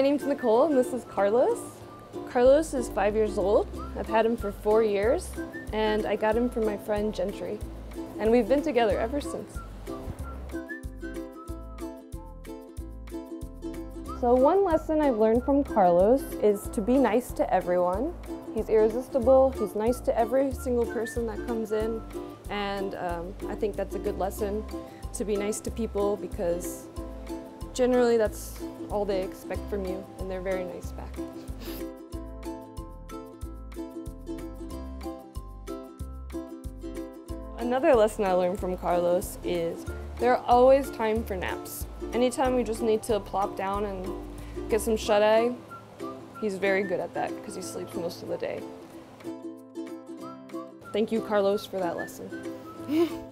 name's Nicole and this is Carlos. Carlos is five years old. I've had him for four years and I got him from my friend Gentry. And we've been together ever since. So one lesson I've learned from Carlos is to be nice to everyone. He's irresistible, he's nice to every single person that comes in, and um, I think that's a good lesson to be nice to people because generally that's all they expect from you, and they're very nice back. Another lesson I learned from Carlos is there are always time for naps. Anytime we just need to plop down and get some shut-eye, he's very good at that because he sleeps most of the day. Thank you, Carlos, for that lesson.